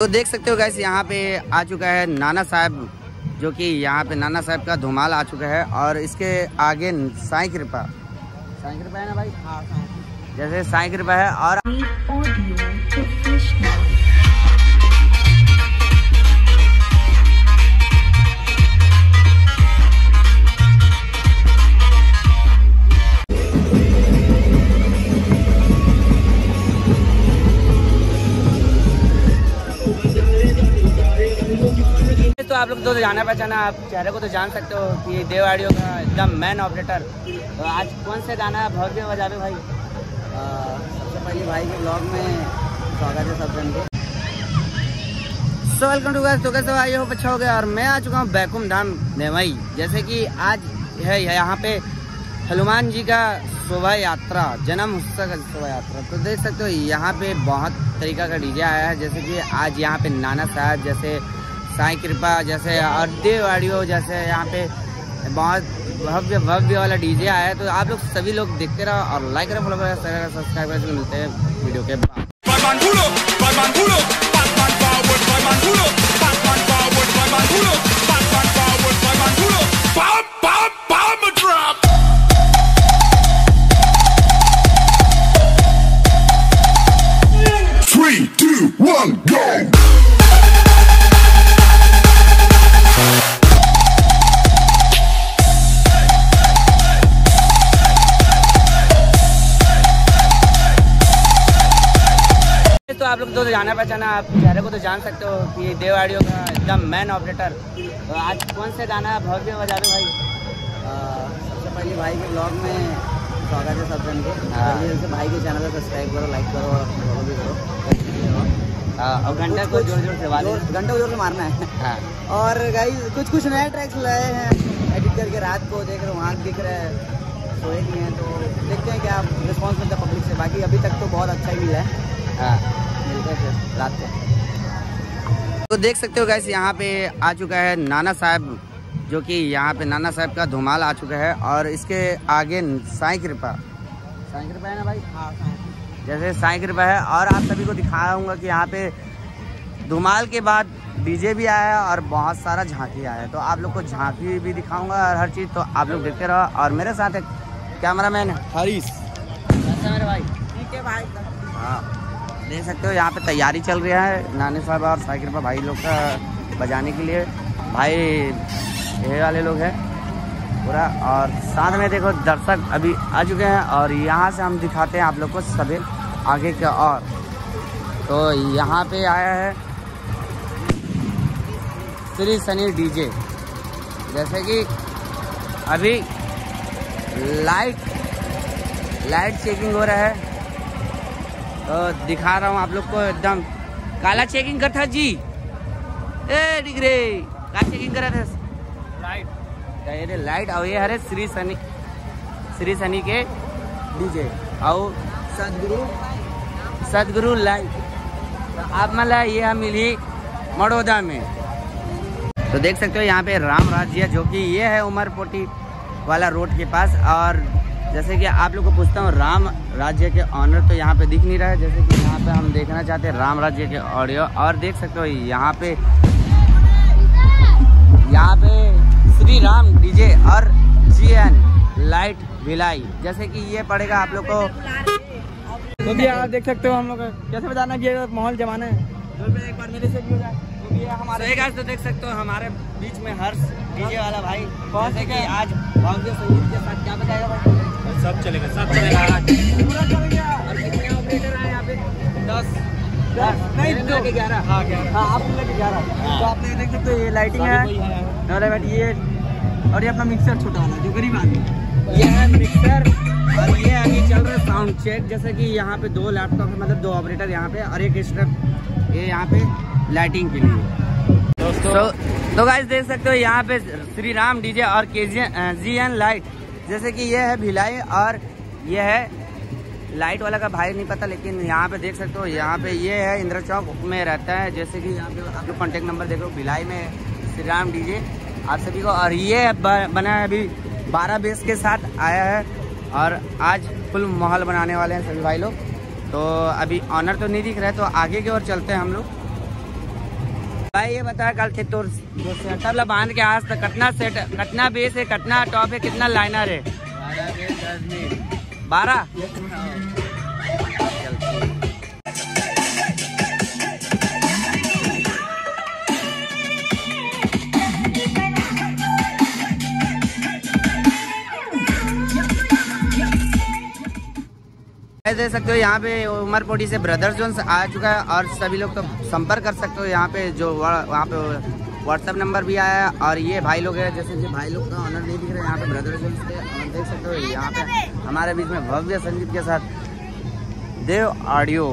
तो देख सकते हो गैस यहाँ पे आ चुका है नाना साहब, जो कि यहाँ पे नाना साहब का धुमाल आ चुका है और इसके आगे साई कृपा। साई कृपा है ना भाई? हाँ जैसे साई कृपा है और आप लोग तो जाना पहचाना, आप चेहरे को तो जान सकते हो कि देव ऑडियो का एकदम मैन ऑपरेटर। तो आज कौन से गाना भव्य बजावे भाई? सबसे पहले भाई के ब्लॉग में स्वागत है सब जन के। सो वेलकम टू गाइस तो कैसे? आइए हो अच्छा हो गया। और मैं आ चुका हूँ बैकुम धाम नेवई जैसे कि आज है यहाँ पे हनुमान जी का शोभा यात्रा जन्म उत्सव का शोभा यात्रा तो देख सकते हो, यहाँ पे बहुत तरीका का डीजे आया है। जैसे कि आज यहाँ पे नाना साहब, जैसे साई कृपा, जैसे देव ऑडियो जैसे यहाँ पे बहुत भव्य भव्य वाला डीजे आया है तो आप लोग सभी लोग देखते रहो और लाइक करें फॉलो करें सब्सक्राइब करें मिलते हैं वीडियो के बाद। आप लोग तो जाना पहचाना आप चेहरे को तो जान सकते हो कि देवाड़ियों का एकदम मैन ऑपरेटर। तो आज कौन से गाना है भव्य बजावे भाई? सबसे पहले भाई के ब्लॉग में स्वागत है सब जन के। हाँ। जल्दी जल्दी से भाई के चैनल को सब्सक्राइब करो लाइक करो और फॉलो भी करो। हाँ, और घंटा को ज़ोर ज़ोर से घंटा को ज़ोर से मारना है। हाँ। और गाइस कुछ कुछ नए ट्रैक्स लाए हैं। एडिट करके रात को देख रहे हो आँख दिख रहा है। सोए नहीं है तो देखते हैं क्या रिस्पॉन्स मिलता है पब्लिक से। बाकी अभी तक तो बहुत अच्छा ही मिला है। हाँ। हैं फिर रात को। तो देख सकते हो गैस यहाँ पे आ चुका है नाना साहब जो कि यहाँ पे नाना साहब का धुमाल आ चुका है और इसके आगे साई कृपा। साई कृपा है ना भाई? हाँ जैसे साई कृपा है। और आप सभी को दिखाऊँगा कि यहाँ पे धुमाल के बाद डीजे भी आया है और बहुत सारा झांकी आया है। तो आप लोग को झांकी भी दिखाऊँगा और हर चीज़। तो आप लोग देखते रहो। और मेरे साथ एक कैमरा मैन हरीश। भाई? ठीक है भाई। हाँ। देख सकते हो, यहाँ पे तैयारी चल रही है नानी साहब और साई कृपा भाई लोग का बजाने के लिए। भाई, ये वाले लोग हैं पूरा। और साथ में देखो, दर्शक अभी आ चुके हैं और यहाँ से हम दिखाते हैं आप लोग को सभी आगे के और तो यहाँ पे आया है श्री सनी डीजे। जैसे कि अभी लाइट लाइट चेकिंग हो रहा है। तो दिखा रहा हूँ आप लोग को एकदम। काला चेकिंग करता जी। ए डिग्रे का चेकिंग करा था। लाइट लाइट और ये हरे श्री सनी श्री सनी के डीजे और सदगुरु। सदगुरु लाइट तो आप मतलब ये हम मिली मड़ोदा में। तो देख सकते हो यहाँ पे राम राज्य जो कि ये है उमर पोटी वाला रोड के पास और जैसे कि आप लोग को पूछता हूँ राम राज्य के ऑनर तो यहाँ पे दिख नहीं रहा है। जैसे कि यहाँ पे हम देखना चाहते हैं राम राज्य के ऑडियो और देख सकते हो यहाँ पे यहाँ पे श्री राम डीजे और जी एन लाइट भिलाई जैसे कि ये पड़ेगा आप लोग को। तो भी आप देख सकते हो हम लोग कैसे बताना कि माहौल जमाना है? एक बार मेरे से भी हो जाए तो हमारे तो देख सकते हो हमारे बीच में हर्ष डीजे वाला भाई। जैसे कि आज भव्य संगीत के साथ क्या बताएगा भाई सब चलेगा सब चलेगा पूरा चल गया। और कितने ऑपरेटर आए यहाँ पे? दस। नहीं दो। के ग्यारह। हाँ ग्यारह। हाँ आप ग्यारह। तो आप लोग देख सकते हो ये लाइटिंग है। अरे बैठ ये और ये अपना मिक्सर छोटा वाला जो गरीब आदमी। ये है मिक्सर और ये अभी चल रहा है साउंड चेक जैसे कि यहाँ पे दो लैपटॉप है मतलब दो ऑपरेटर यहाँ पे और एक स्टेप ये यहाँ पे लाइटिंग के लिए। दोस्तों तो गाइस देख सकते हो यहाँ पे श्री राम डीजे और के जी एन लाइट जैसे कि ये है भिलाई और ये है लाइट वाला का भाई, नहीं पता, लेकिन यहाँ पे देख सकते हो, यहाँ पे ये है इंदिरा चौक में रहता है। जैसे कि यहाँ पे आप लोग कॉन्टेक्ट नंबर देख लो भिलाई में श्री राम डीजे आप सभी को। और ये बना है अभी बारह बेस के साथ आया है और आज फुल माहौल बनाने वाले हैं सभी भाई लोग। तो अभी ऑनर तो नहीं दिख रहा है तो आगे की ओर चलते हैं हम लोग। भाई, ये बता कल थे तो बाँध के आज तक कितना सेट कितना बेस है, कितना टॉप है, कितना लाइनर है? बारह। देख सकते हो, यहाँ पे उमरपोटी से ब्रदर्स जोन्स आ चुका है और सभी लोग तो संपर्क कर सकते हो, यहाँ पे जो वहाँ पे व्हाट्सएप नंबर भी आया है और ये भाई लोग हैं, जैसे कि भाई लोग का ऑनर नहीं दिख रहे, यहाँ पे ब्रदर्स जोन्स के देख सकते हो, यहाँ पे हमारे बीच में भव्य संगीत के साथ देव ऑडियो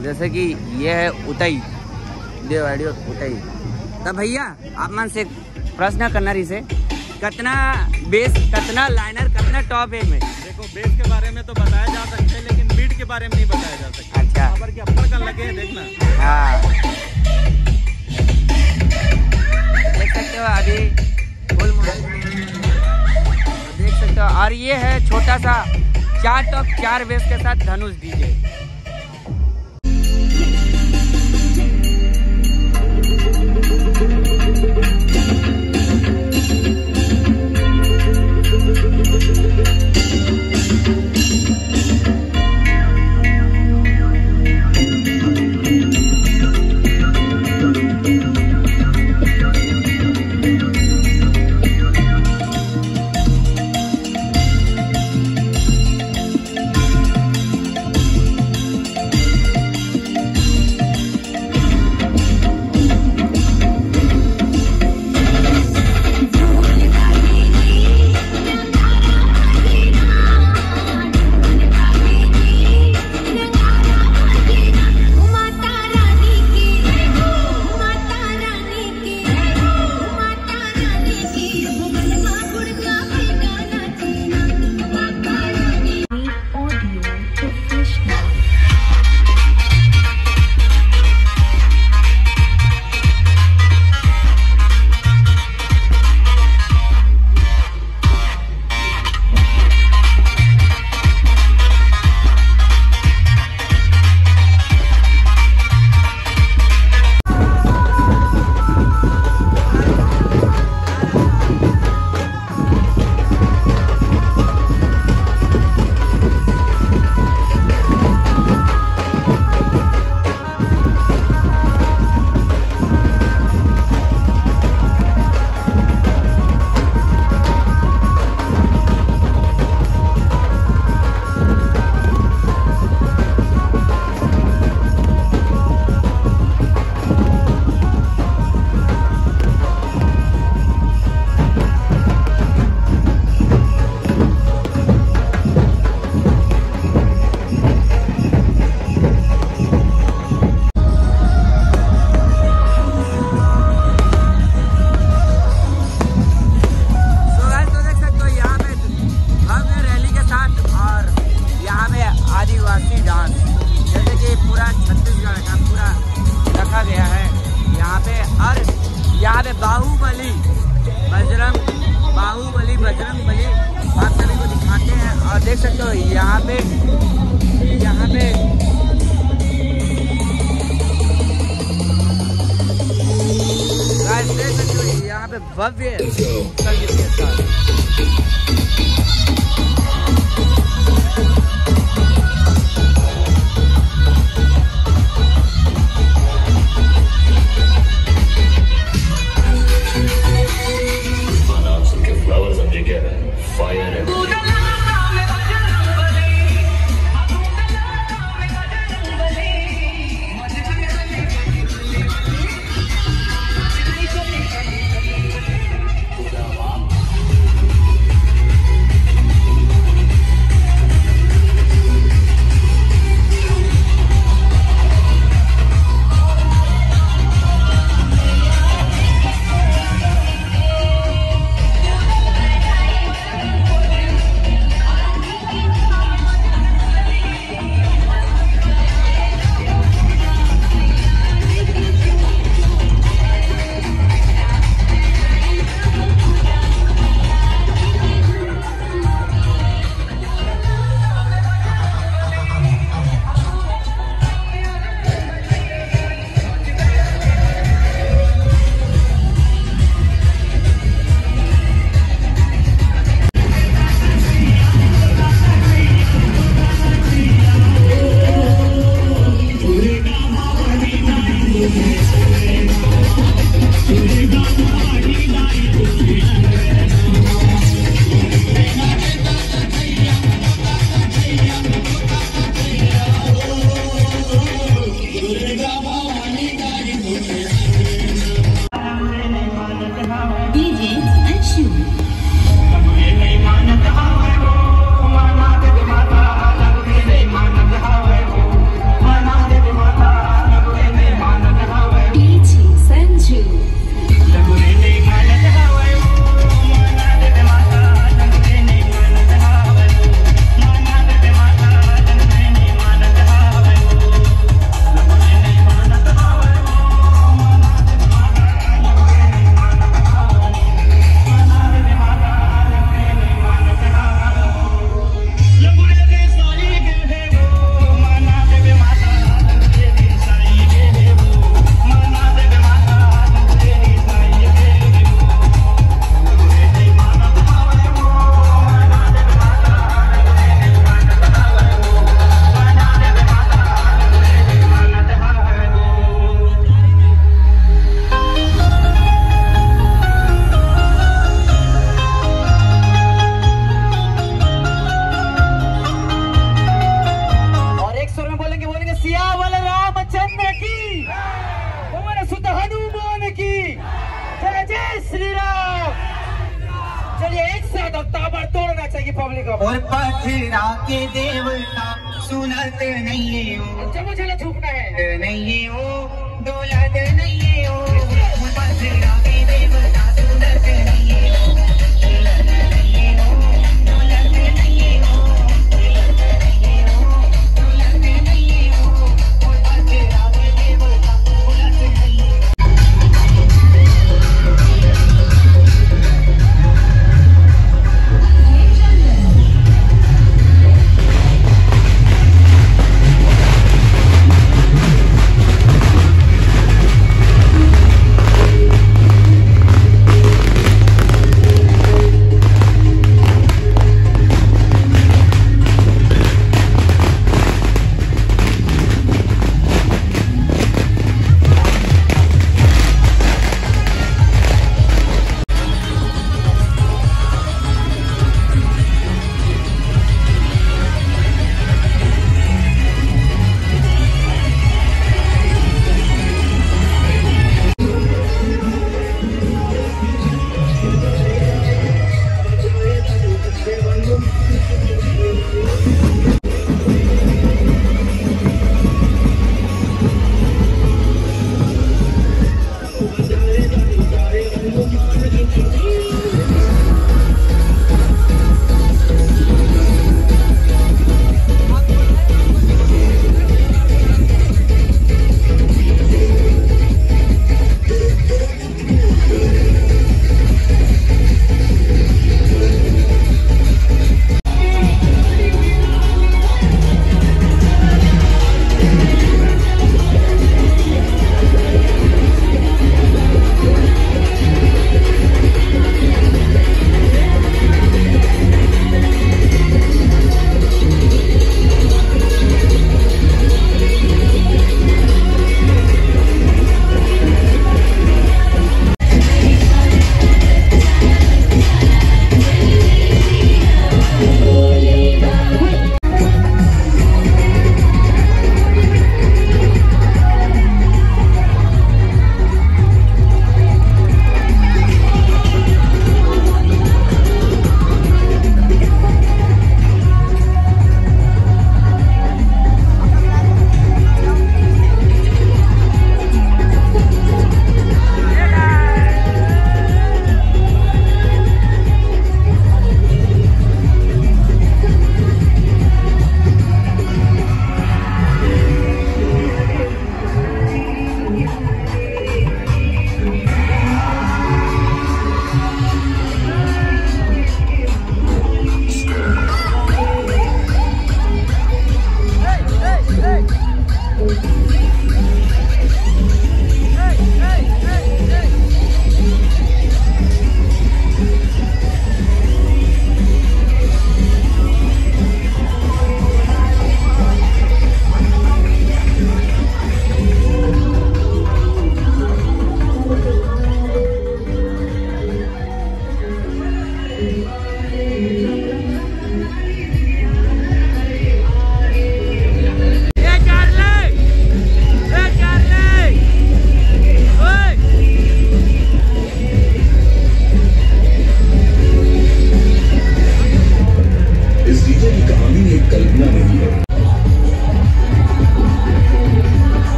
जैसे कि ये है उतई, देव ऑडियो उतई। तब भैया, आप मन से प्रश्न करना रही से कितना बेस कितना लाइनर कितना टॉप है में देखो बेस के बारे में तो बताया जा सकता है के बारे में नहीं बताया जा सकता। अच्छा। खबर के अपर का लगे हैं, देखना। हाँ। देख सकते हो अभी फुल देख सकते हो। और ये है छोटा सा चार टॉप चार बेस के साथ धनुष डीजे।